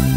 you.